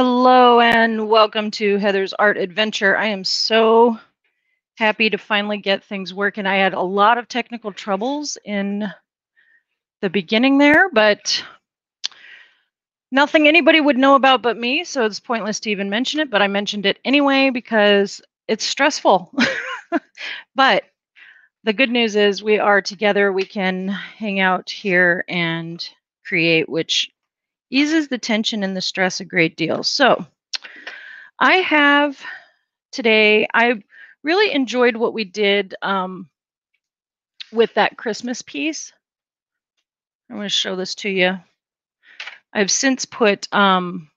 Hello and welcome to Heather's Art Adventure. I am so happy to finally get things working. I had a lot of technical troubles in the beginning there, but nothing anybody would know about but me, so it's pointless to even mention it, but I mentioned it anyway because it's stressful. but the good news is we are together. We can hang out here and create, which eases the tension and the stress a great deal. So I have today, I really enjoyed what we did um, with that Christmas piece. I'm going to show this to you. I've since put, um,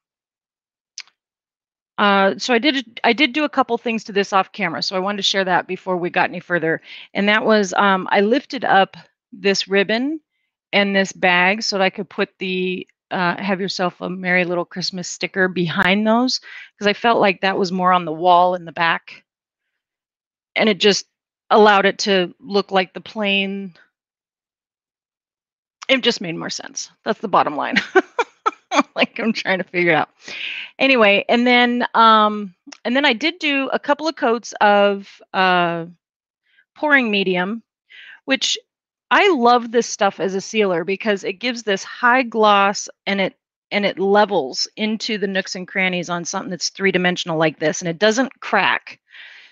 uh, so I did I did do a couple things to this off camera. So I wanted to share that before we got any further. And that was um, I lifted up this ribbon and this bag so that I could put the uh, have yourself a merry little Christmas sticker behind those because I felt like that was more on the wall in the back. And it just allowed it to look like the plain. It just made more sense. That's the bottom line. like I'm trying to figure it out. Anyway, and then um, and then I did do a couple of coats of uh, pouring medium, which I love this stuff as a sealer because it gives this high gloss and it and it levels into the nooks and crannies on something that's three dimensional like this and it doesn't crack.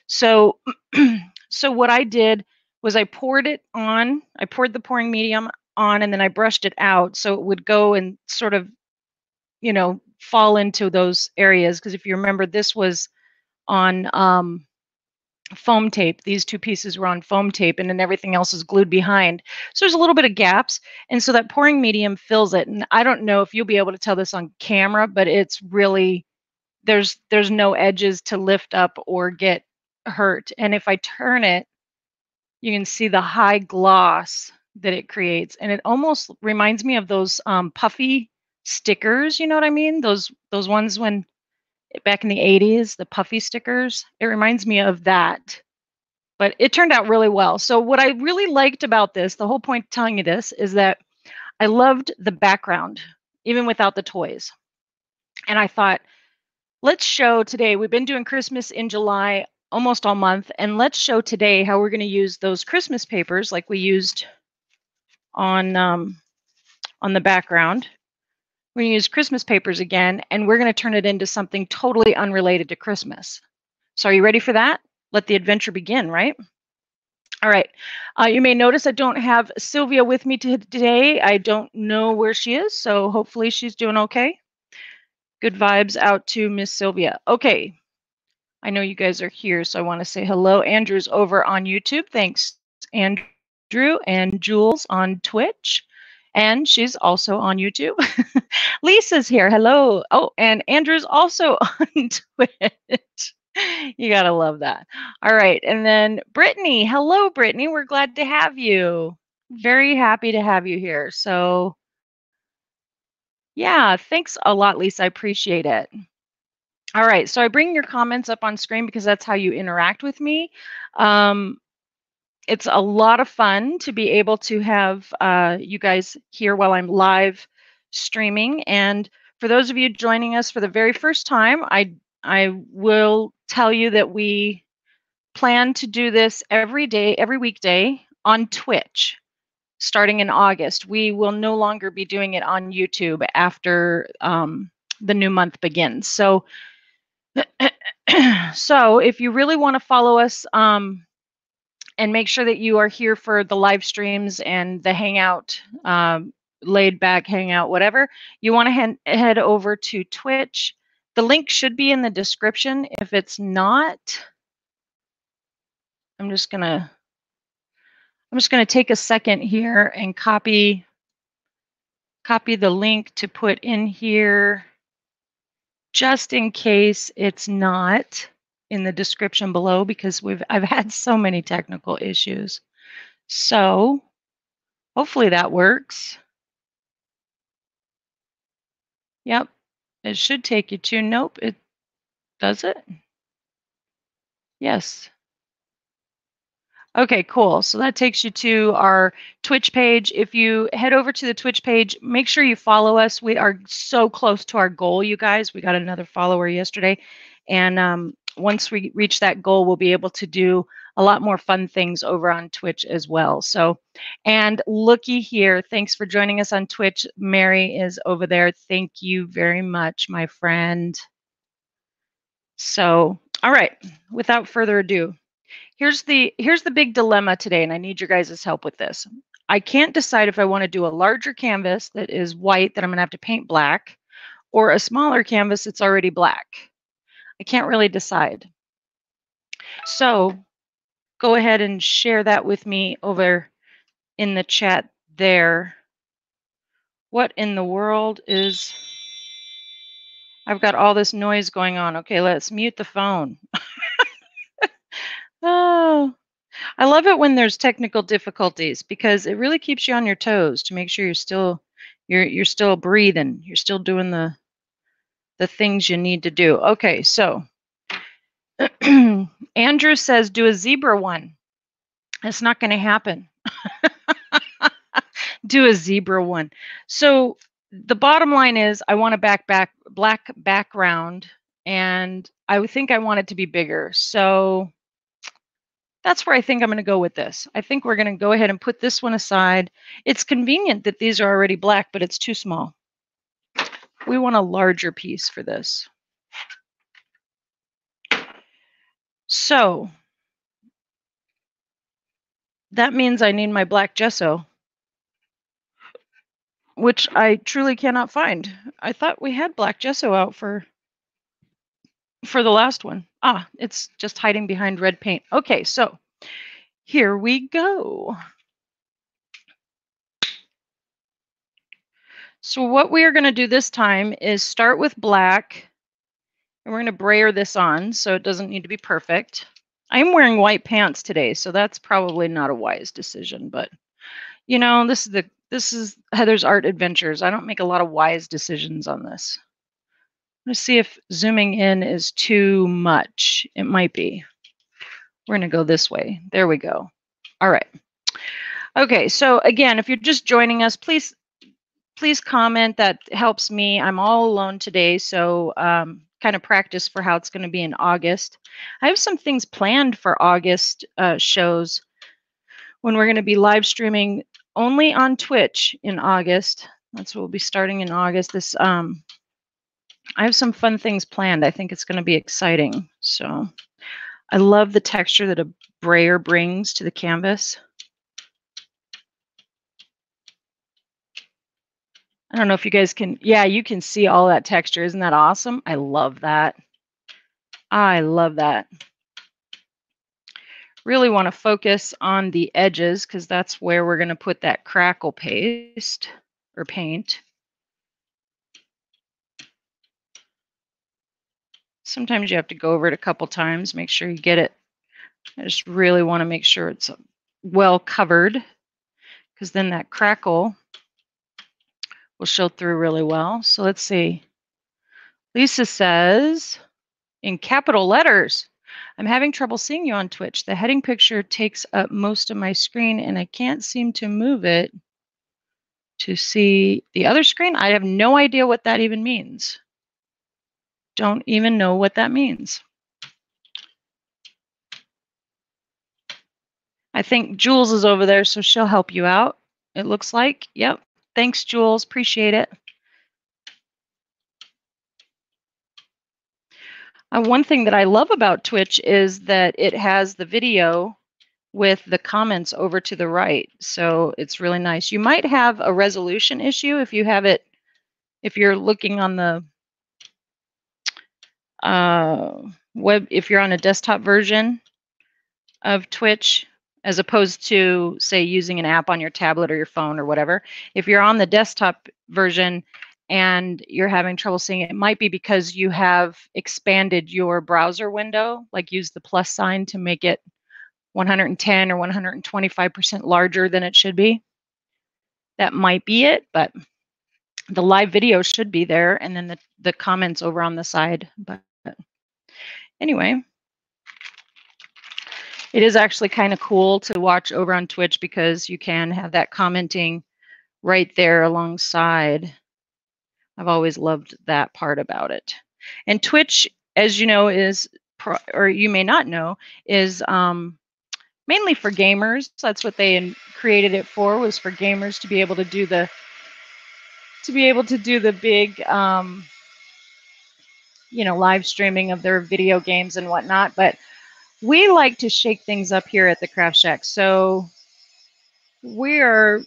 So so what I did was I poured it on, I poured the pouring medium on and then I brushed it out so it would go and sort of you know fall into those areas because if you remember this was on um foam tape. These two pieces were on foam tape and then everything else is glued behind. So there's a little bit of gaps. And so that pouring medium fills it. And I don't know if you'll be able to tell this on camera, but it's really there's there's no edges to lift up or get hurt. And if I turn it, you can see the high gloss that it creates. And it almost reminds me of those um, puffy stickers, you know what I mean? Those those ones when back in the 80s, the puffy stickers. It reminds me of that. But it turned out really well. So, what I really liked about this, the whole point telling you this, is that I loved the background, even without the toys. And I thought, let's show today, we've been doing Christmas in July almost all month, and let's show today how we're going to use those Christmas papers like we used on um, on the background we're going to use Christmas papers again, and we're going to turn it into something totally unrelated to Christmas. So, are you ready for that? Let the adventure begin, right? All right. Uh, you may notice I don't have Sylvia with me today. I don't know where she is, so hopefully she's doing okay. Good vibes out to Miss Sylvia. Okay. I know you guys are here, so I want to say hello. Andrew's over on YouTube. Thanks, Andrew, and Jules on Twitch and she's also on YouTube. Lisa's here. Hello. Oh, and Andrew's also on Twitch. you got to love that. All right. And then Brittany. Hello, Brittany. We're glad to have you. Very happy to have you here. So, yeah, thanks a lot, Lisa. I appreciate it. All right. So I bring your comments up on screen because that's how you interact with me. Um, it's a lot of fun to be able to have uh, you guys here while I'm live streaming. And for those of you joining us for the very first time, I I will tell you that we plan to do this every day, every weekday on Twitch starting in August. We will no longer be doing it on YouTube after um, the new month begins. So, so if you really want to follow us, um, and make sure that you are here for the live streams and the hangout, um, laid back hangout, whatever. You want to head, head over to Twitch. The link should be in the description. If it's not, I'm just gonna I'm just gonna take a second here and copy copy the link to put in here just in case it's not in the description below because we've I've had so many technical issues. So hopefully that works. Yep, it should take you to, nope, it does it. Yes. Okay, cool. So that takes you to our Twitch page. If you head over to the Twitch page, make sure you follow us. We are so close to our goal, you guys. We got another follower yesterday. And um, once we reach that goal, we'll be able to do a lot more fun things over on Twitch as well. So, and looky here, thanks for joining us on Twitch. Mary is over there. Thank you very much, my friend. So, all right, without further ado, here's the here's the big dilemma today and i need your guys' help with this i can't decide if i want to do a larger canvas that is white that i'm going to have to paint black or a smaller canvas that's already black i can't really decide so go ahead and share that with me over in the chat there what in the world is I've got all this noise going on. Okay, let's mute the phone. Oh, I love it when there's technical difficulties because it really keeps you on your toes to make sure you're still you're you're still breathing. You're still doing the the things you need to do. Okay, so Andrew says do a zebra one. It's not going to happen. do a zebra one. So the bottom line is I want a back back black background and I think I want it to be bigger. So that's where I think I'm going to go with this. I think we're going to go ahead and put this one aside. It's convenient that these are already black, but it's too small. We want a larger piece for this. So that means I need my black gesso, which I truly cannot find. I thought we had black gesso out for for the last one. Ah, it's just hiding behind red paint. Okay, so here we go. So what we are going to do this time is start with black, and we're going to brayer this on so it doesn't need to be perfect. I'm wearing white pants today, so that's probably not a wise decision, but you know, this is the this is Heather's Art Adventures. I don't make a lot of wise decisions on this. Let's see if zooming in is too much. It might be. We're going to go this way. There we go. All right. Okay, so again, if you're just joining us, please please comment. That helps me. I'm all alone today, so um, kind of practice for how it's going to be in August. I have some things planned for August uh, shows when we're going to be live streaming only on Twitch in August. That's what we'll be starting in August. This um, I have some fun things planned. I think it's going to be exciting. So I love the texture that a brayer brings to the canvas. I don't know if you guys can, yeah, you can see all that texture. Isn't that awesome? I love that. I love that. Really want to focus on the edges because that's where we're going to put that crackle paste or paint. Sometimes you have to go over it a couple times, make sure you get it. I just really want to make sure it's well covered because then that crackle will show through really well. So let's see. Lisa says, in capital letters, I'm having trouble seeing you on Twitch. The heading picture takes up most of my screen and I can't seem to move it to see the other screen. I have no idea what that even means don't even know what that means. I think Jules is over there, so she'll help you out. It looks like. Yep. Thanks, Jules. Appreciate it. Uh, one thing that I love about Twitch is that it has the video with the comments over to the right. So it's really nice. You might have a resolution issue if you have it, if you're looking on the uh, web if you're on a desktop version of Twitch as opposed to say using an app on your tablet or your phone or whatever. If you're on the desktop version and you're having trouble seeing it, it might be because you have expanded your browser window, like use the plus sign to make it 110 or 125% larger than it should be. That might be it, but the live video should be there and then the, the comments over on the side. But anyway, It is actually kind of cool to watch over on Twitch because you can have that commenting right there alongside. I've always loved that part about it. And Twitch, as you know, is or you may not know, is um, mainly for gamers. That's what they created it for was for gamers to be able to do the to be able to do the big um, you know live streaming of their video games and whatnot. But we like to shake things up here at the Kraaft Shaak, so we are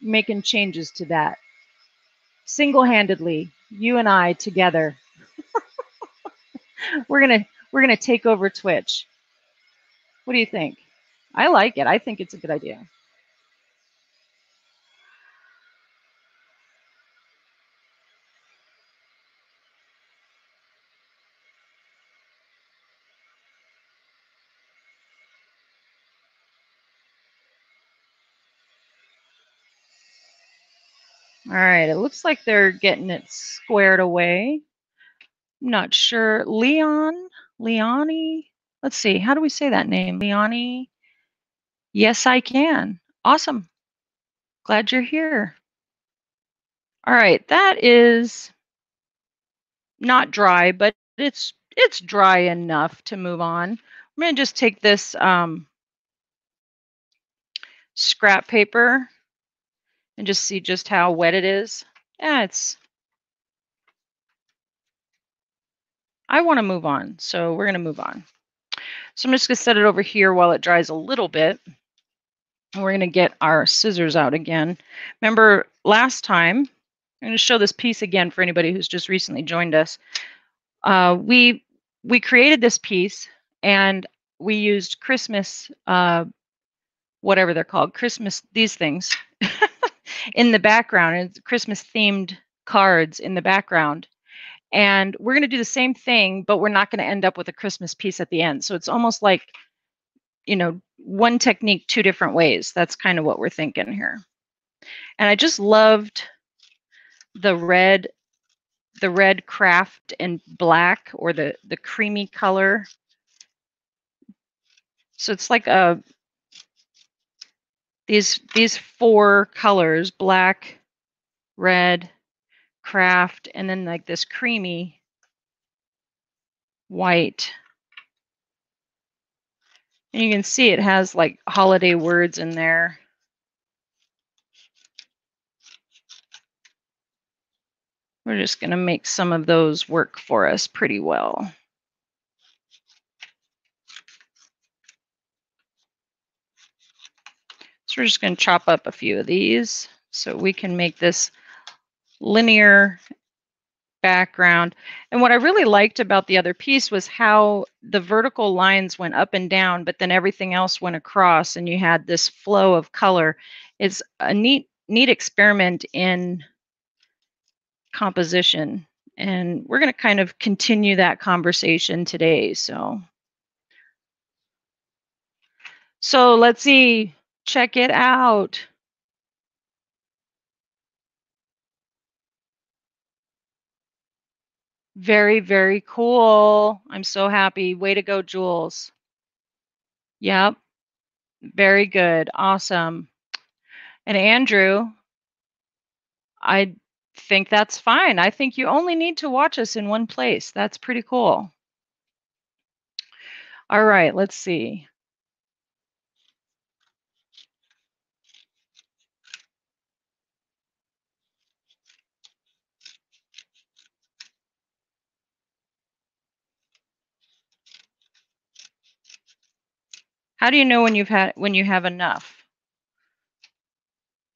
making changes to that single-handedly. You and I together. we're gonna we're gonna take over Twitch. What do you think? I like it. I think it's a good idea. All right, it looks like they're getting it squared away. I'm not sure. Leon, Leoni. Let's see. How do we say that name? Leoni. Yes, I can. Awesome. Glad you're here. All right, that is not dry, but it's it's dry enough to move on. I'm going to just take this um, scrap paper and just see just how wet it is. Yeah, it's. I want to move on, so we're going to move on. So I'm just going to set it over here while it dries a little bit. And We're going to get our scissors out again. Remember last time, I'm going to show this piece again for anybody who's just recently joined us. Uh, we we created this piece and we used Christmas, uh, whatever they're called, Christmas, these things in the background. It's Christmas themed cards in the background. And we're going to do the same thing, but we're not going to end up with a Christmas piece at the end. So it's almost like, you know, one technique two different ways. That's kind of what we're thinking here. And I just loved the red the red kraft and black or the the creamy color. So it's like a these these four colors, black, red, kraft, and then like this creamy white. And you can see it has like holiday words in there. We're just going to make some of those work for us pretty well. We're just going to chop up a few of these so we can make this linear background. And what I really liked about the other piece was how the vertical lines went up and down, but then everything else went across and you had this flow of color. It's a neat, neat experiment in composition. And we're going to kind of continue that conversation today. So, so let's see, check it out. Very, very cool. I'm so happy. Way to go, Jules. Yep. Very good. Awesome. And Andrew, I think that's fine. I think you only need to watch us in one place. That's pretty cool. All right, let's see. How do you know when you've had when you have enough?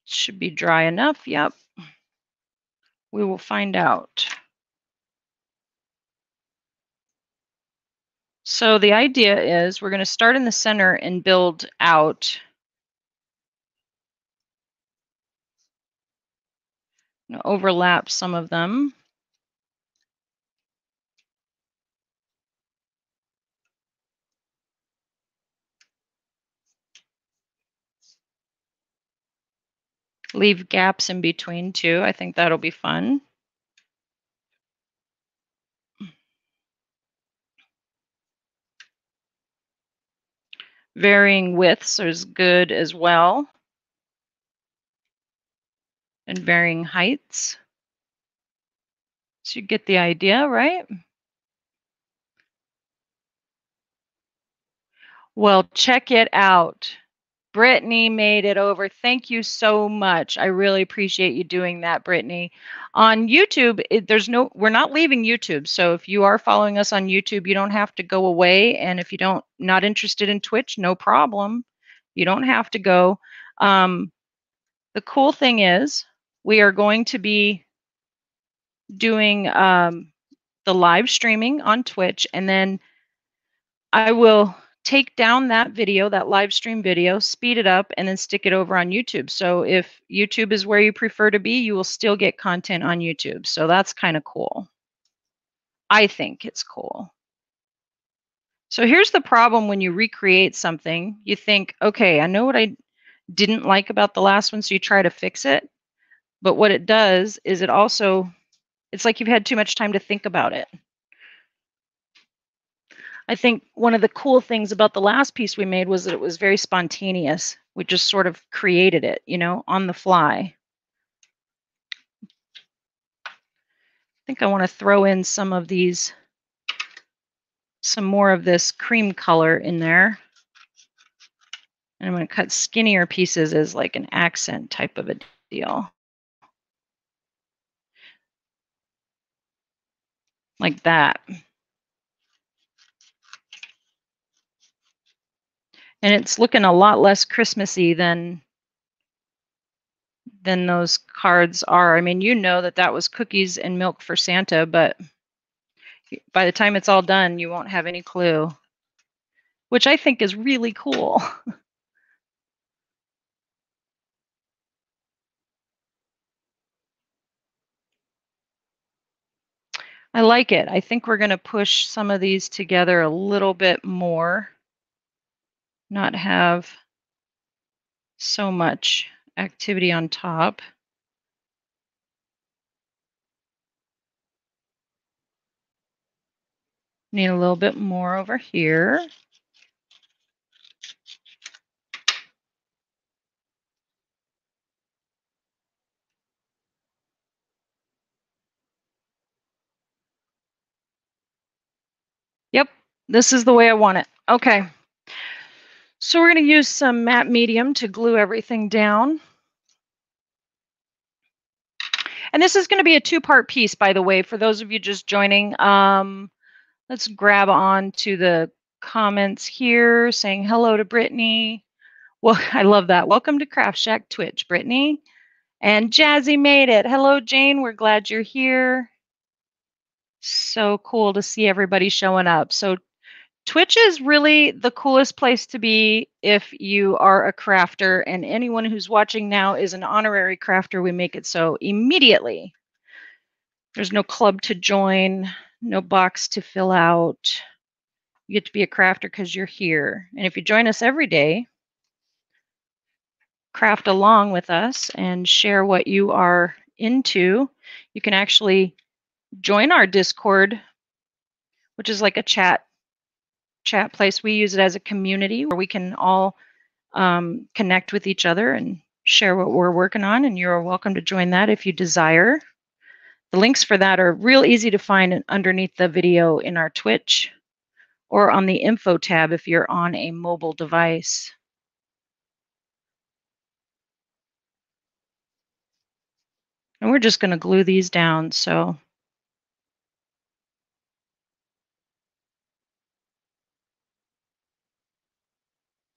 Should be dry enough. Yep. We will find out. So the idea is we're going to start in the center and build out. Overlap some of them. Leave gaps in between too. I think that'll be fun. Varying widths is good as well. And varying heights. So you get the idea, right? Well, check it out. Brittany made it over. Thank you so much. I really appreciate you doing that, Brittany. On YouTube, it, there's no, we're not leaving YouTube. So if you are following us on YouTube, you don't have to go away. And if you don't, not interested in Twitch, no problem. You don't have to go. Um, the cool thing is, we are going to be doing um, the live streaming on Twitch, and then I will take down that video, that live stream video, speed it up, and then stick it over on YouTube. So if YouTube is where you prefer to be, you will still get content on YouTube. So that's kind of cool. I think it's cool. So here's the problem when you recreate something. You think, okay, I know what I didn't like about the last one, so you try to fix it. But what it does is it also, it's like you've had too much time to think about it. I think one of the cool things about the last piece we made was that it was very spontaneous. We just sort of created it, you know, on the fly. I think I want to throw in some of these, some more of this cream color in there. And I'm going to cut skinnier pieces as like an accent type of a deal. Like that. And it's looking a lot less Christmassy than than those cards are. I mean, you know that that was cookies and milk for Santa, but by the time it's all done, you won't have any clue, which I think is really cool. I like it. I think we're going to push some of these together a little bit more not have so much activity on top. Need a little bit more over here. Yep, this is the way I want it. Okay. So we're going to use some matte medium to glue everything down. And this is going to be a two-part piece, by the way, for those of you just joining. Um, let's grab on to the comments here saying hello to Brittany. Well, I love that. Welcome to Kraaft Shaak Twitch, Brittany. And Jazzy made it. Hello, Jane. We're glad you're here. So cool to see everybody showing up. So Twitch is really the coolest place to be if you are a crafter, and anyone who's watching now is an honorary crafter. We make it so immediately. There's no club to join, no box to fill out. You get to be a crafter because you're here. And if you join us every day, craft along with us and share what you are into, you can actually join our Discord, which is like a chat chat place. We use it as a community where we can all um, connect with each other and share what we're working on. And you're welcome to join that if you desire. The links for that are real easy to find underneath the video in our Twitch or on the info tab if you're on a mobile device. And we're just going to glue these down. So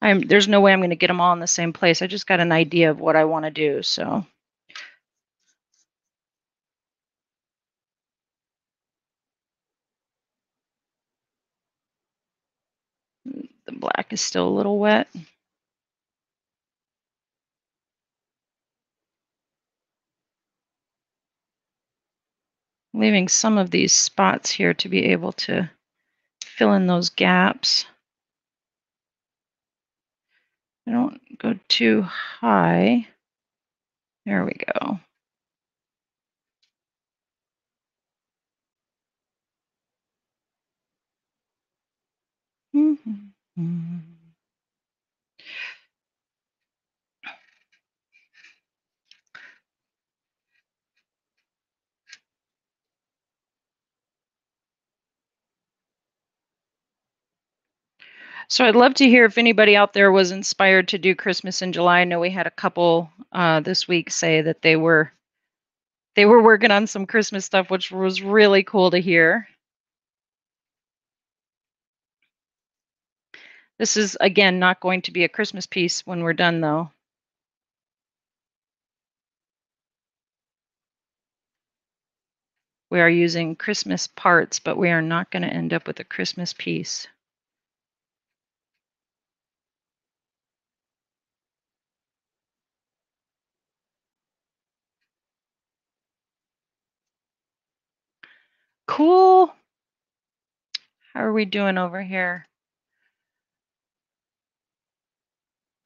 I'm, there's no way I'm going to get them all in the same place. I just got an idea of what I want to do. So. The black is still a little wet. Leaving some of these spots here to be able to fill in those gaps. I don't go too high. There we go. Mm So I'd love to hear if anybody out there was inspired to do Christmas in July. I know we had a couple uh, this week say that they were they were working on some Christmas stuff, which was really cool to hear. This is again not going to be a Christmas piece when we're done though. We are using Christmas parts, but we are not going to end up with a Christmas piece. Cool. How are we doing over here?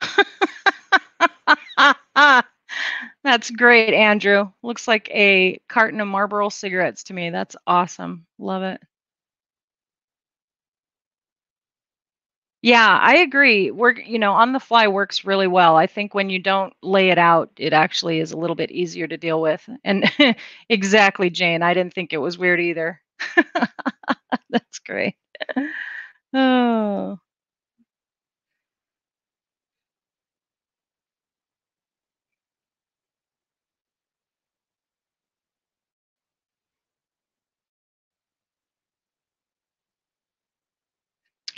That's great, Andrew. Looks like a carton of Marlboro cigarettes to me. That's awesome. Love it. Yeah, I agree. Work, you know, on the fly works really well. I think when you don't lay it out, it actually is a little bit easier to deal with. And exactly, Jane. I didn't think it was weird either. That's great. Oh.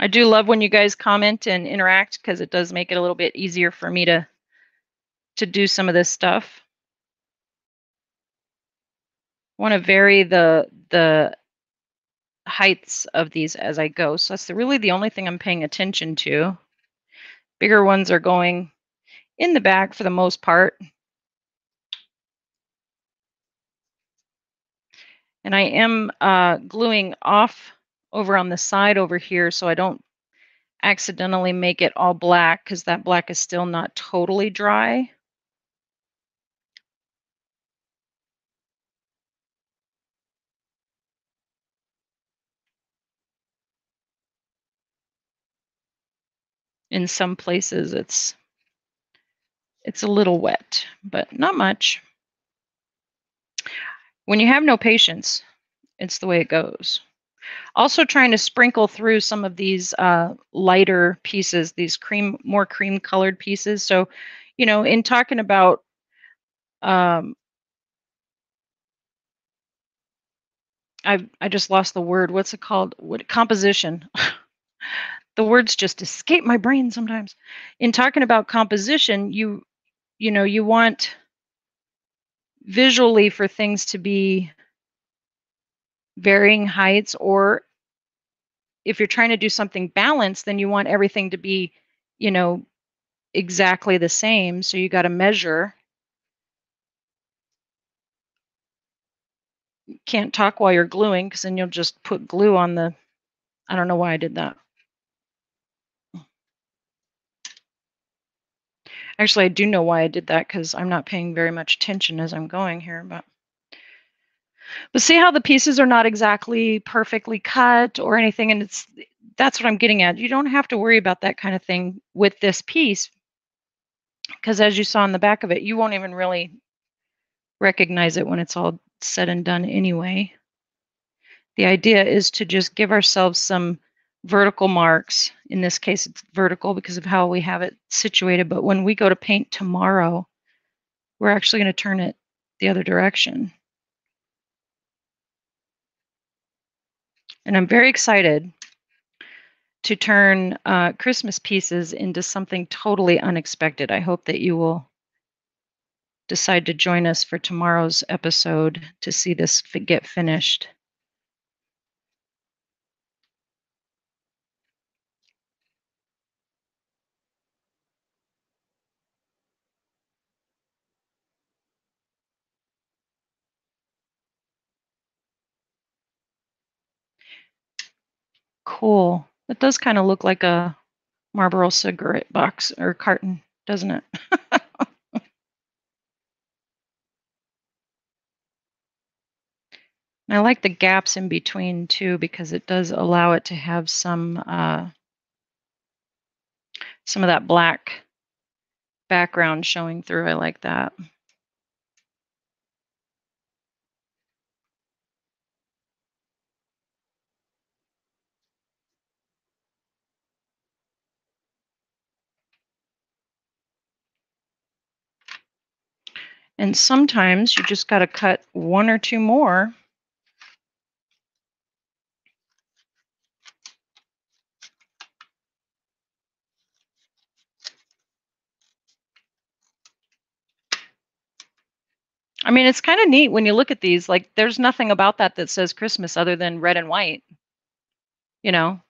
I do love when you guys comment and interact because it does make it a little bit easier for me to to do some of this stuff. Want to vary the the heights of these as I go. So that's really the only thing I'm paying attention to. Bigger ones are going in the back for the most part. And I am uh, gluing off over on the side over here so I don't accidentally make it all black because that black is still not totally dry. In some places it's it's a little wet, but not much. When you have no patience, it's the way it goes. Also trying to sprinkle through some of these uh, lighter pieces, these cream, more cream colored pieces. So, you know, in talking about um, I I just lost the word. What's it called? What composition? the words just escape my brain sometimes. In talking about composition, you you know, you want visually for things to be varying heights or if you're trying to do something balanced then you want everything to be you know exactly the same so you got to measure can't talk while you're gluing because then you'll just put glue on the I don't know why I did that. Actually I do know why I did that because I'm not paying very much attention as I'm going here but but see how the pieces are not exactly perfectly cut or anything, and it's that's what I'm getting at. You don't have to worry about that kind of thing with this piece because as you saw in the back of it, you won't even really recognize it when it's all said and done anyway. The idea is to just give ourselves some vertical marks. In this case, it's vertical because of how we have it situated. But when we go to paint tomorrow, we're actually going to turn it the other direction. And I'm very excited to turn uh, Christmas pieces into something totally unexpected. I hope that you will decide to join us for tomorrow's episode to see this get finished. Cool. It does kind of look like a Marlboro cigarette box or carton, doesn't it? I like the gaps in between too because it does allow it to have some uh, some of that black background showing through. I like that. And sometimes you just got to cut one or two more. I mean, it's kind of neat when you look at these. Like, there's nothing about that that says Christmas other than red and white. You know,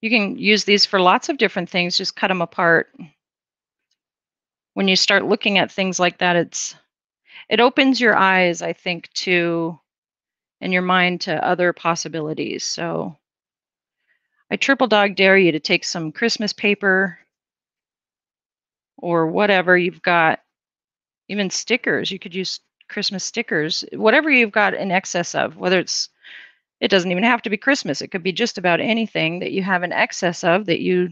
you can use these for lots of different things, just cut them apart. When you start looking at things like that, it's it opens your eyes, I think, to and your mind to other possibilities. So I triple dog dare you to take some Christmas paper or whatever you've got even stickers. You could use Christmas stickers, whatever you've got in excess of, whether it's, it doesn't even have to be Christmas. It could be just about anything that you have an excess of that you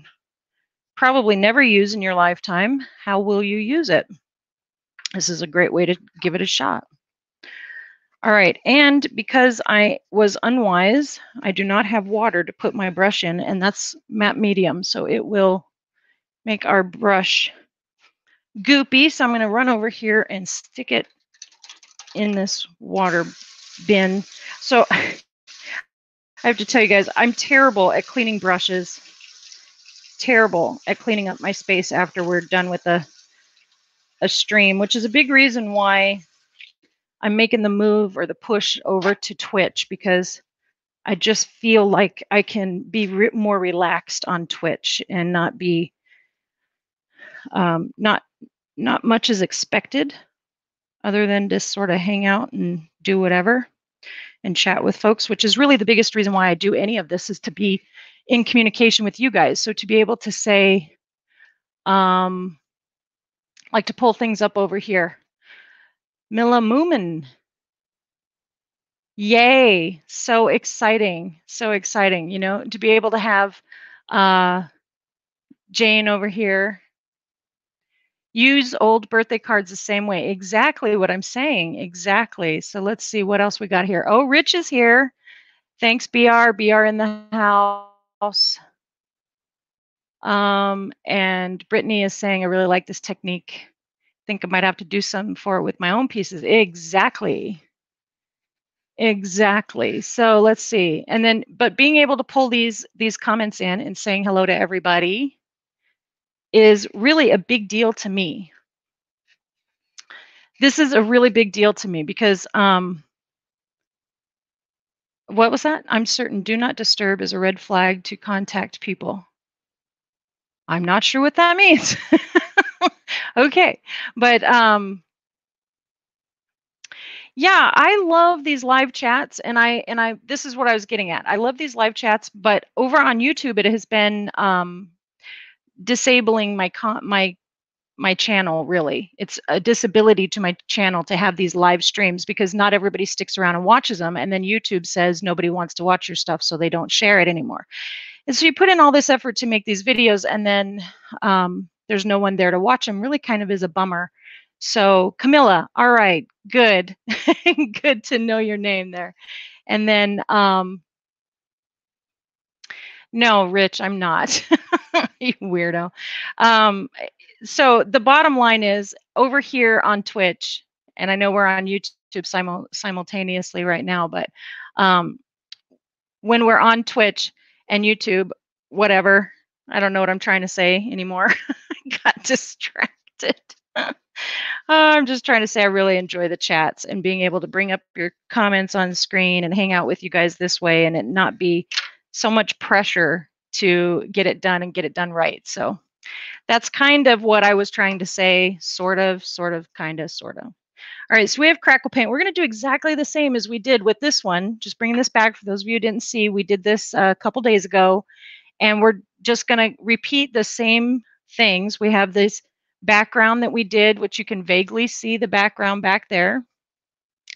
probably never use in your lifetime. How will you use it? This is a great way to give it a shot. All right, and because I was unwise, I do not have water to put my brush in, and that's matte medium, so it will make our brush goopy. So I'm going to run over here and stick it in this water bin. So I have to tell you guys, I'm terrible at cleaning brushes. Terrible at cleaning up my space after we're done with a, a stream, which is a big reason why I'm making the move or the push over to Twitch because I just feel like I can be re more relaxed on Twitch and not be um, not not much is expected other than just sort of hang out and do whatever and chat with folks, which is really the biggest reason why I do any of this is to be in communication with you guys. So to be able to say, um, like to pull things up over here. Mila Moomin. Yay. So exciting. So exciting. You know, to be able to have uh, Jane over here use old birthday cards the same way. Exactly what I'm saying. Exactly. So let's see what else we got here. Oh, Rich is here. Thanks, BR. BR in the house. Um, and Brittany is saying, I really like this technique. Think I might have to do some for it with my own pieces. Exactly. Exactly. So let's see. And then, but being able to pull these these comments in and saying hello to everybody is really a big deal to me. This is a really big deal to me because um, what was that? I'm certain do not disturb is a red flag to contact people. I'm not sure what that means. okay, but um, yeah, I love these live chats, and I and I this is what I was getting at. I love these live chats, but over on YouTube, it has been um, disabling my con- my my channel really. It's a disability to my channel to have these live streams because not everybody sticks around and watches them and then youtube says nobody wants to watch your stuff so they don't share it anymore. And so you put in all this effort to make these videos and then um, there's no one there to watch them really kind of is a bummer. So camilla all right good. Good to know your name there. And then um, no, Rich, I'm not. you weirdo. Um, so the bottom line is over here on Twitch, and I know we're on YouTube simul- simultaneously right now, but um, when we're on Twitch and YouTube, whatever, I don't know what I'm trying to say anymore. I got distracted. uh, I'm just trying to say I really enjoy the chats and being able to bring up your comments on screen and hang out with you guys this way and it not be so much pressure to get it done and get it done right. So that's kind of what I was trying to say, sort of, sort of, kind of, sort of. All right, so we have crackle paint. We're going to do exactly the same as we did with this one. Just bringing this back for those of you who didn't see, we did this a couple days ago, and we're just going to repeat the same things. We have this background that we did, which you can vaguely see the background back there.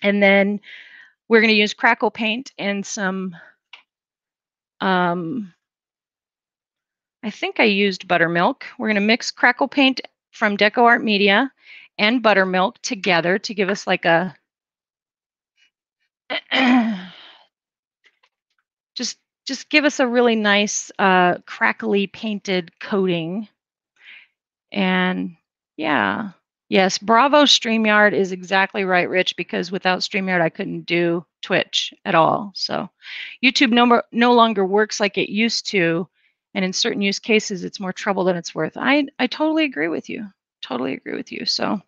And then we're going to use crackle paint and some um, I think I used buttermilk. We're going to mix crackle paint from DecoArt Media and buttermilk together to give us like a just just give us a really nice uh, crackly painted coating. And yeah, Yes, Bravo StreamYard is exactly right, Rich, because without StreamYard, I couldn't do Twitch at all. So YouTube no, no longer works like it used to. And in certain use cases, it's more trouble than it's worth. I, I totally agree with you. Totally agree with you. So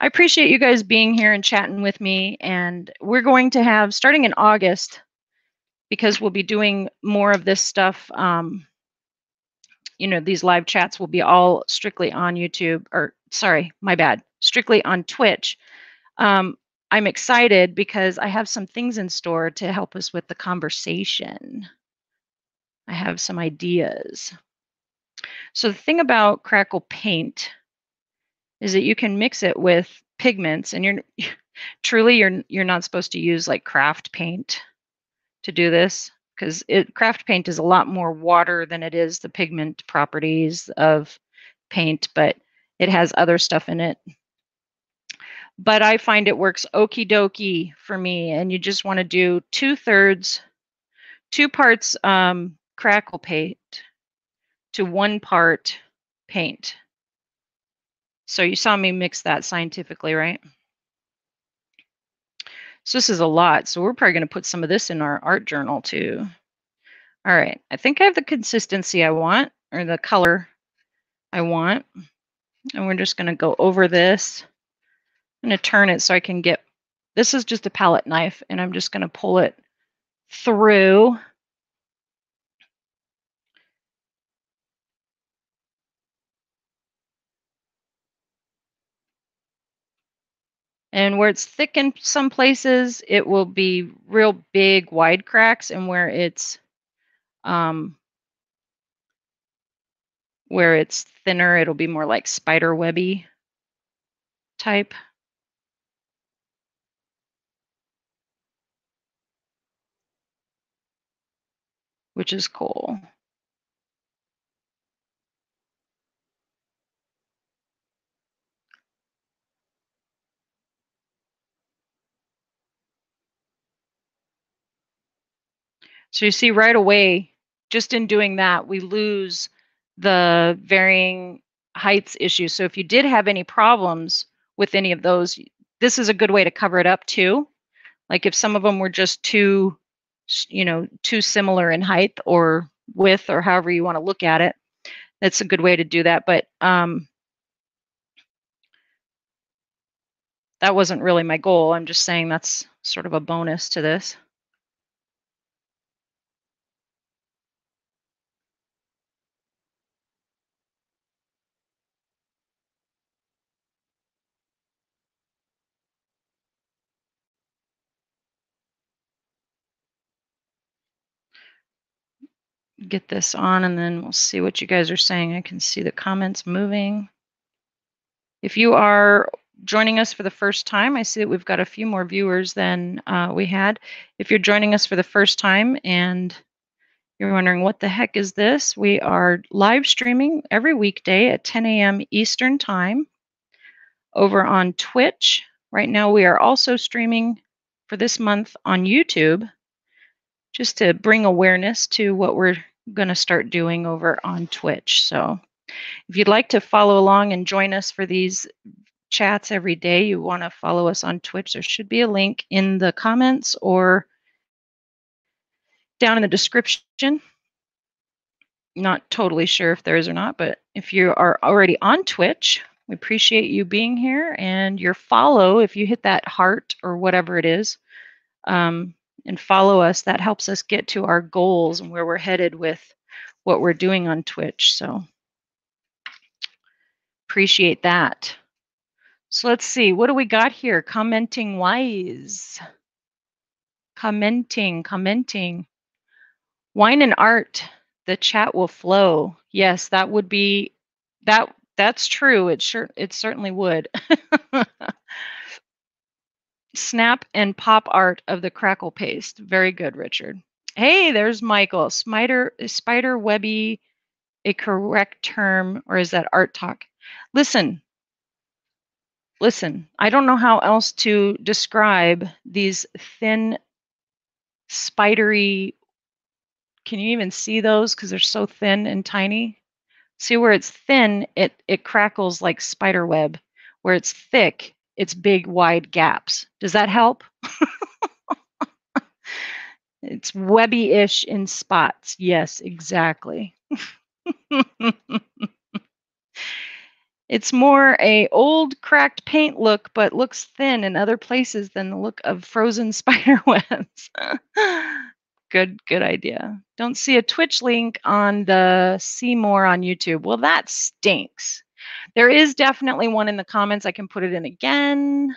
I appreciate you guys being here and chatting with me. And we're going to have, starting in August, because we'll be doing more of this stuff. Um, you know, these live chats will be all strictly on YouTube, or sorry, my bad, strictly on Twitch. Um, I'm excited because I have some things in store to help us with the conversation. I have some ideas. So the thing about Crackle Paint is that you can mix it with pigments and you're truly you're you're not supposed to use like craft paint to do this because it craft paint is a lot more water than it is the pigment properties of paint, but it has other stuff in it. But I find it works okie dokie for me, and you just want to do two thirds, two parts um, crackle paint to one part paint. So you saw me mix that scientifically, right? So this is a lot. So we're probably going to put some of this in our art journal too. All right, I think I have the consistency I want or the color I want. And we're just going to go over this. I'm going to turn it so I can get, this is just a palette knife and I'm just going to pull it through And where it's thick in some places, it will be real big, wide cracks. And where it's um, where it's thinner, it'll be more like spider webby type. Which is cool. So you see right away, just in doing that, we lose the varying heights issue. So if you did have any problems with any of those, this is a good way to cover it up too. Like if some of them were just too, you know, too similar in height or width or however you want to look at it, that's a good way to do that. But um, that wasn't really my goal. I'm just saying that's sort of a bonus to this. Get this on and then we'll see what you guys are saying. I can see the comments moving. If you are joining us for the first time, I see that we've got a few more viewers than uh, we had. If you're joining us for the first time and you're wondering what the heck is this, we are live streaming every weekday at 10 a.m. Eastern Time over on Twitch. Right now, we are also streaming for this month on YouTube just to bring awareness to what we're going to start doing over on Twitch. So if you'd like to follow along and join us for these chats every day, you want to follow us on Twitch, there should be a link in the comments or down in the description. Not totally sure if there is or not, but if you are already on Twitch, we appreciate you being here and your follow. If you hit that heart or whatever it is, um, and follow us, that helps us get to our goals and where we're headed with what we're doing on Twitch. So appreciate that. So let's see, what do we got here? Commenting wise. Commenting, commenting. Wine and art, the chat will flow. Yes, that would be that that's true. It sure it certainly would. snap and pop art of the crackle paste. Very good, Richard. Hey, there's Michael. Spider spider webby a correct term or is that art talk? Listen. Listen, I don't know how else to describe these thin spidery can you even see those because they're so thin and tiny? See where it's thin, it it crackles like spider web Where it's thick, it's big, wide gaps. Does that help? it's webby-ish in spots. Yes, exactly. it's more a old cracked paint look, but looks thin in other places than the look of frozen spider webs. good, good idea. Don't see a Twitch link on the see more on YouTube. Well, that stinks. There is definitely one in the comments. I can put it in again.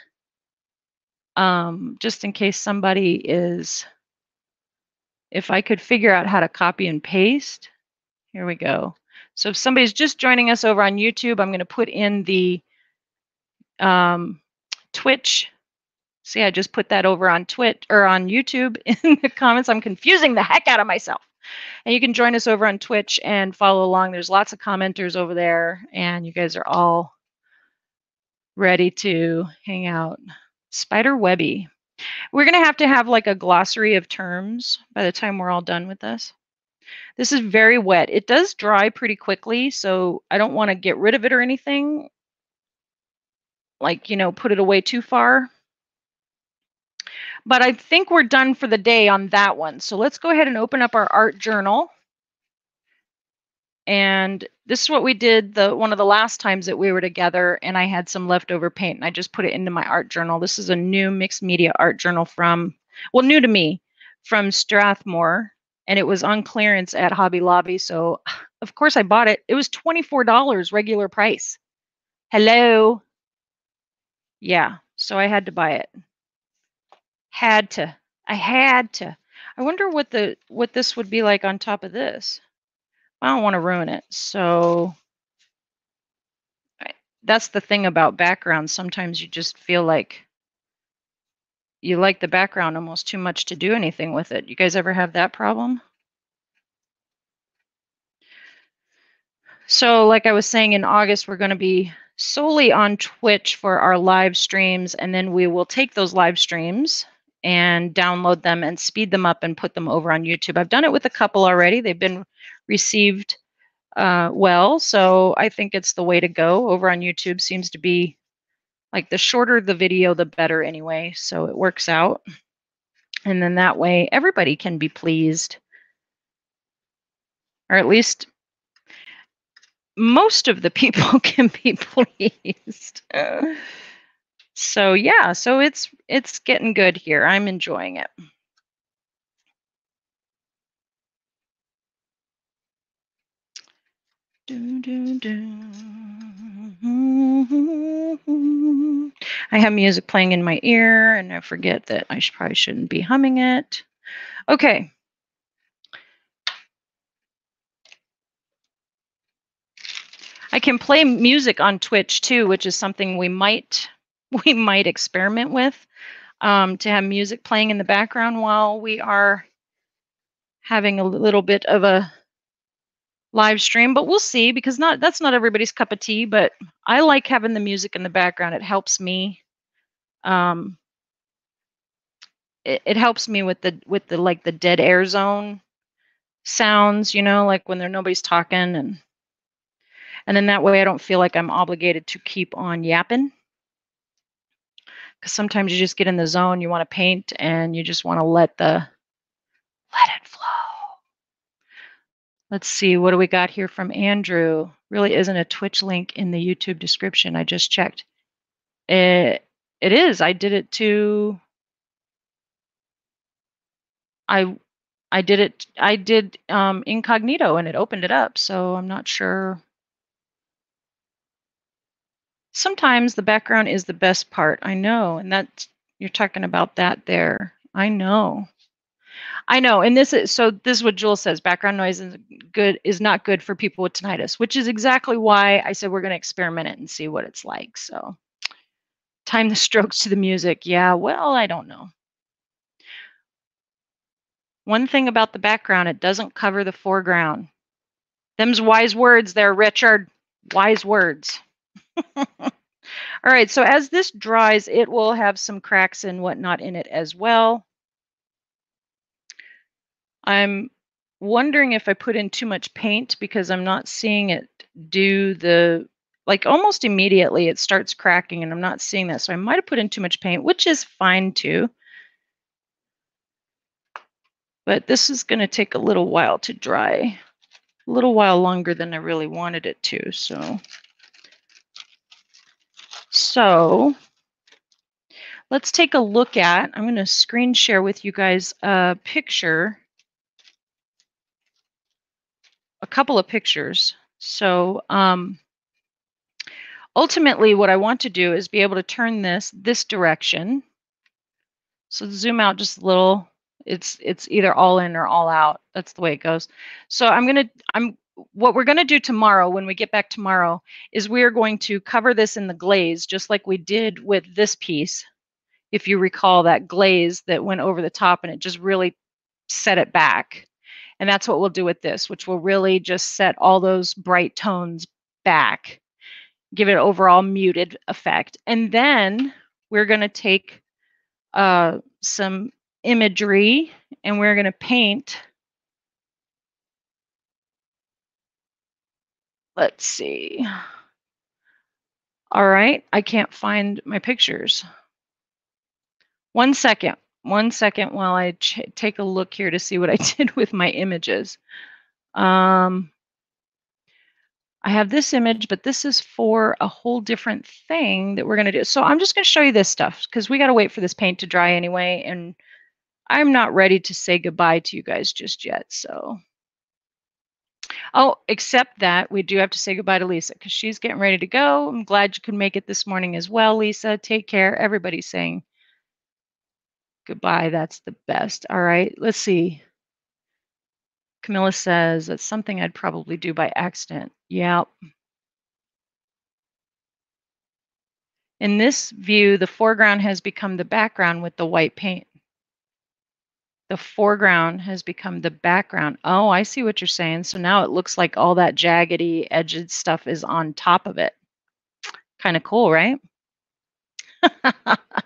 Um, just in case somebody is, if I could figure out how to copy and paste. Here we go. So if somebody's just joining us over on YouTube, I'm going to put in the um, Twitch. See, I just put that over on Twitch or on YouTube in the comments. I'm confusing the heck out of myself. And you can join us over on Twitch and follow along. There's lots of commenters over there, and you guys are all ready to hang out. Spider webby. We're going to have to have like a glossary of terms by the time we're all done with this. This is very wet. It does dry pretty quickly, so I don't want to get rid of it or anything. Like, you know, put it away too far. But I think we're done for the day on that one. So let's go ahead and open up our art journal. And this is what we did the one of the last times that we were together and I had some leftover paint and I just put it into my art journal. This is a new mixed media art journal from, well, new to me, from Strathmore and it was on clearance at Hobby Lobby. So, of course, I bought it. It was $24 regular price. Hello. Yeah, so I had to buy it. Had to. I had to. I wonder what the what this would be like on top of this. I don't want to ruin it. So that's the thing about backgrounds. Sometimes you just feel like you like the background almost too much to do anything with it. You guys ever have that problem? So, like I was saying, in August, we're going to be solely on Twitch for our live streams, and then we will take those live streams and download them and speed them up and put them over on YouTube. I've done it with a couple already. They've been received uh, well, so I think it's the way to go. Over on YouTube seems to be like the shorter the video, the better anyway. So it works out. And then that way everybody can be pleased. Or at least most of the people can be pleased. so yeah, so it's it's getting good here. I'm enjoying it. I have music playing in my ear, and I forget that I should, probably shouldn't be humming it. Okay. I can play music on Twitch too, which is something we might we might experiment with um, to have music playing in the background while we are having a little bit of a live stream, but we'll see because not that's not everybody's cup of tea. But I like having the music in the background. It helps me. Um, it, it helps me with the with the like the dead air zone sounds, you know, like when there nobody's talking and and then that way I don't feel like I'm obligated to keep on yapping. Because sometimes you just get in the zone, you want to paint and you just want to let the let it flow. Let's see, what do we got here from Andrew? Really isn't a Twitch link in the YouTube description. I just checked. It, it is. I did it to. I I did it. I did um, incognito, and it opened it up. So I'm not sure. Sometimes the background is the best part. I know, and that you're talking about that there. I know. I know, and this is so. This is what Jules says: background noise is good is not good for people with tinnitus, which is exactly why I said we're going to experiment it and see what it's like. So, time the strokes to the music. Yeah, well, I don't know. One thing about the background, it doesn't cover the foreground. Them's wise words there, Richard. Wise words. All right, so as this dries, it will have some cracks and whatnot in it as well. I'm wondering if I put in too much paint because I'm not seeing it do the like almost immediately it starts cracking and I'm not seeing that. So I might have put in too much paint, which is fine too. But this is going to take a little while to dry, a little while longer than I really wanted it to. So, so let's take a look at, I'm going to screen share with you guys a picture, a couple of pictures. So um, ultimately what I want to do is be able to turn this this direction. So zoom out just a little. It's it's either all in or all out. That's the way it goes. So I'm going to I'm what we're going to do tomorrow when we get back tomorrow is we are going to cover this in the glaze just like we did with this piece. If you recall that glaze that went over the top and it just really set it back. And that's what we'll do with this, which will really just set all those bright tones back give it overall muted effect. And then we're going to take uh, some imagery and we're going to paint. Let's see. All right, I can't find my pictures. One second, one second while I take a look here to see what I did with my images. Um, I have this image, but this is for a whole different thing that we're going to do. So I'm just going to show you this stuff because we got to wait for this paint to dry anyway. And I'm not ready to say goodbye to you guys just yet. So, oh, except that we do have to say goodbye to Lisa because she's getting ready to go. I'm glad you could make it this morning as well, Lisa. Take care. Everybody's saying goodbye. That's the best. All right, let's see. Camilla says that's something I'd probably do by accident. Yep. In this view, the foreground has become the background with the white paint. The foreground has become the background. Oh, I see what you're saying. So now it looks like all that jaggedy, edged stuff is on top of it. Kind of cool, right?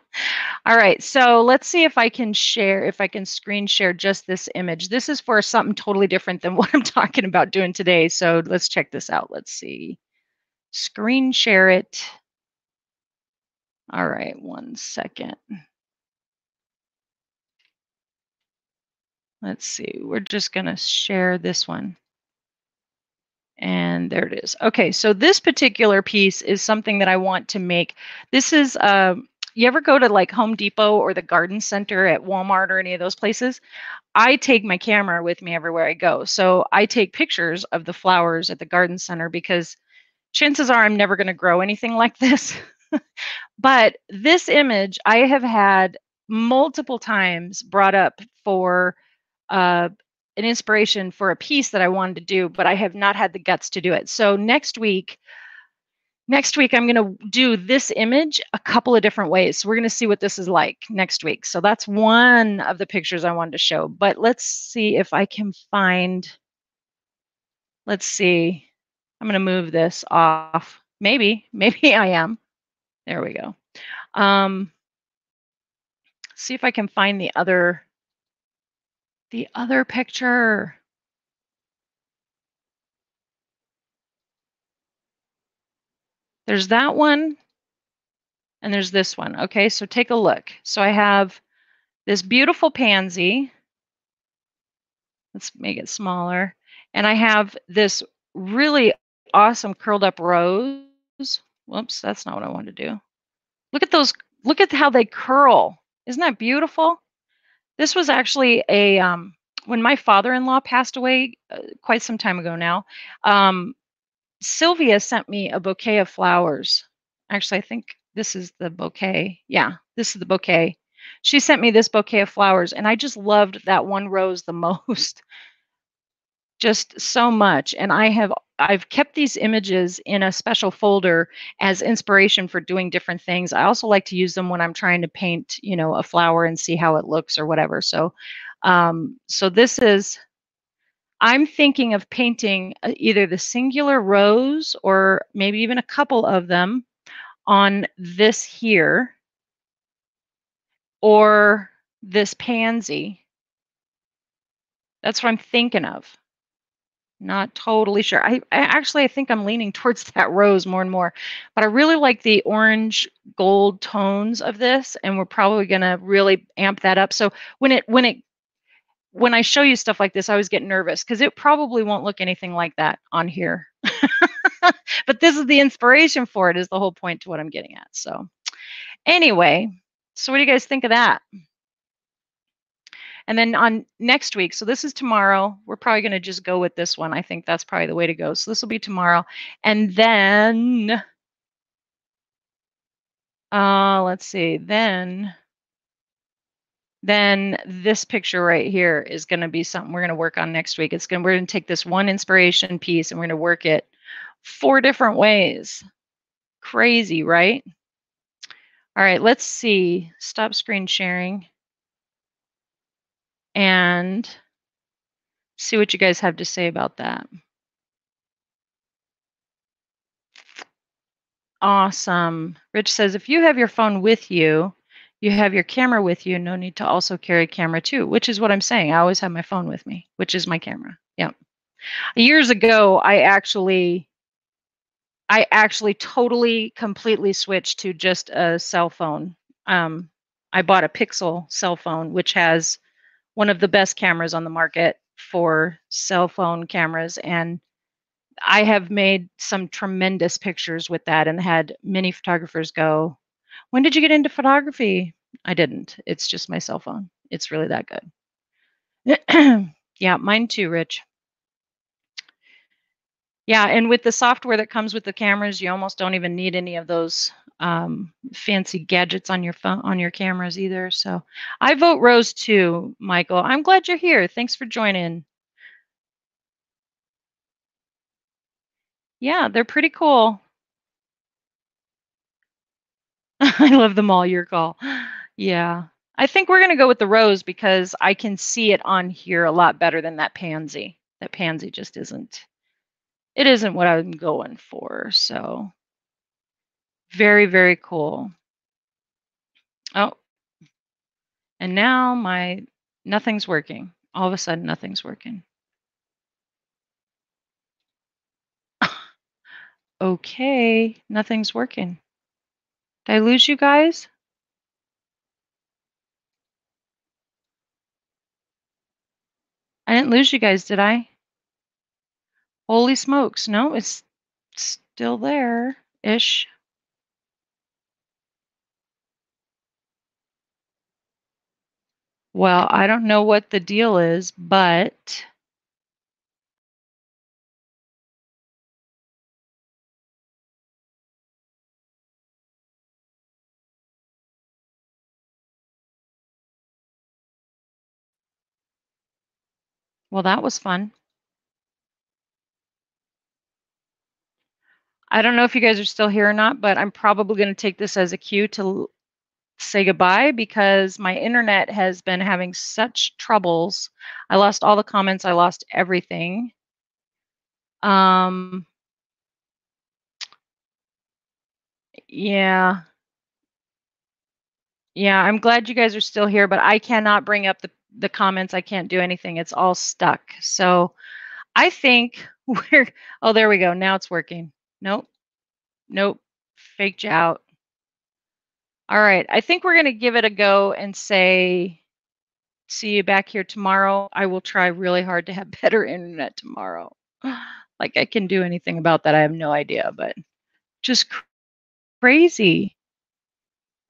All right, so let's see if I can share, if I can screen share just this image. This is for something totally different than what I'm talking about doing today. So let's check this out. Let's see. Screen share it. All right, one second. Let's see, we're just gonna share this one. And there it is. Okay, so this particular piece is something that I want to make. This is, uh, you ever go to like Home Depot or the garden center at Walmart or any of those places? I take my camera with me everywhere I go. So I take pictures of the flowers at the garden center because chances are I'm never going to grow anything like this. but this image I have had multiple times brought up for uh, an inspiration for a piece that I wanted to do, but I have not had the guts to do it. So next week, next week I'm going to do this image a couple of different ways. So we're going to see what this is like next week. So that's one of the pictures I wanted to show. But let's see if I can find. Let's see. I'm going to move this off. Maybe, maybe I am. There we go. Um, see if I can find the other the other picture. There's that one, and there's this one. Okay, so take a look. So I have this beautiful pansy. Let's make it smaller. And I have this really awesome curled up rose. Whoops, that's not what I wanted to do. Look at those, look at how they curl. Isn't that beautiful? This was actually a um, when my father-in-law passed away uh, quite some time ago now. Um, Sylvia sent me a bouquet of flowers. Actually, I think this is the bouquet. Yeah, this is the bouquet. She sent me this bouquet of flowers, and I just loved that one rose the most just so much and i have i've kept these images in a special folder as inspiration for doing different things. I also like to use them when i'm trying to paint you know a flower and see how it looks or whatever. So um, so this is i'm thinking of painting uh, either the singular rose or maybe even a couple of them on this here or this pansy. That's what i'm thinking of Not totally sure. I, I actually I think I'm leaning towards that rose more and more, but I really like the orange gold tones of this, and we're probably gonna really amp that up. So when it when it when I show you stuff like this, I always get nervous because it probably won't look anything like that on here. but this is the inspiration for it, is the whole point to what I'm getting at. So anyway, so what do you guys think of that? And then on next week, so this is tomorrow. We're probably going to just go with this one. I think that's probably the way to go. So this will be tomorrow. And then, uh, let's see, then, then this picture right here is going to be something we're going to work on next week. It's going we're going to take this one inspiration piece and we're going to work it four different ways. Crazy, right? All right, let's see. Stop screen sharing and see what you guys have to say about that. Awesome. Rich says if you have your phone with you, you have your camera with you, no need to also carry camera too, which is what I'm saying. I always have my phone with me, which is my camera. Yeah. Years ago, I actually I actually totally completely switched to just a cell phone. Um, I bought a Pixel cell phone, which has one of the best cameras on the market for cell phone cameras. And I have made some tremendous pictures with that and had many photographers go, When did you get into photography? I didn't. It's just my cell phone. It's really that good. yeah, mine too, Rich. Yeah, and with the software that comes with the cameras, you almost don't even need any of those um, fancy gadgets on your phone on your cameras either. So I vote Rose too, Michael. I'm glad you're here. Thanks for joining. Yeah, they're pretty cool. I love them all. Your call. Yeah. I think we're going to go with the rose because I can see it on here a lot better than that pansy. That pansy just isn't it isn't what I'm going for. So very, very cool. Oh, and now my nothing's working. All of a sudden, nothing's working. okay, nothing's working. Did I lose you guys? I didn't lose you guys, did I? Holy smokes. No, it's still there-ish. Well, I don't know what the deal is, but Well, that was fun. I don't know if you guys are still here or not, but I'm probably going to take this as a cue to say goodbye because my internet has been having such troubles. I lost all the comments, I lost everything. Um, yeah. Yeah, I'm glad you guys are still here, but I cannot bring up the, the comments. I can't do anything. It's all stuck. So I think we're, oh, there we go. Now it's working. Nope. Nope. Faked you out. All right. I think we're going to give it a go and say, see you back here tomorrow. I will try really hard to have better internet tomorrow. Like I can do anything about that. I have no idea, but just crazy.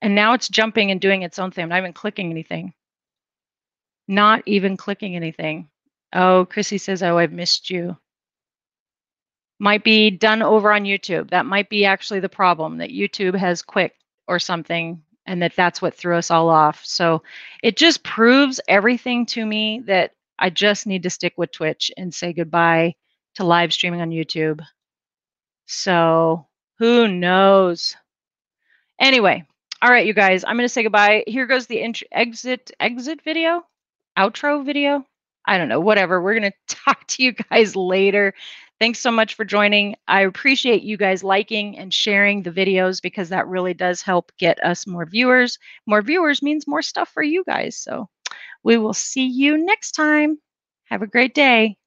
And now it's jumping and doing its own thing. I'm not even clicking anything. Not even clicking anything. Oh, Chrissy says, oh, I've missed you might be done over on YouTube. That might be actually the problem that YouTube has quit or something and that that's what threw us all off. So it just proves everything to me that I just need to stick with Twitch and say goodbye to live streaming on YouTube. So who knows? Anyway, all right, you guys, I'm going to say goodbye. Here goes the int- exit exit video, outro video. I don't know, whatever. We're going to talk to you guys later. Thanks so much for joining. I appreciate you guys liking and sharing the videos because that really does help get us more viewers. More viewers means more stuff for you guys. So we will see you next time. Have a great day.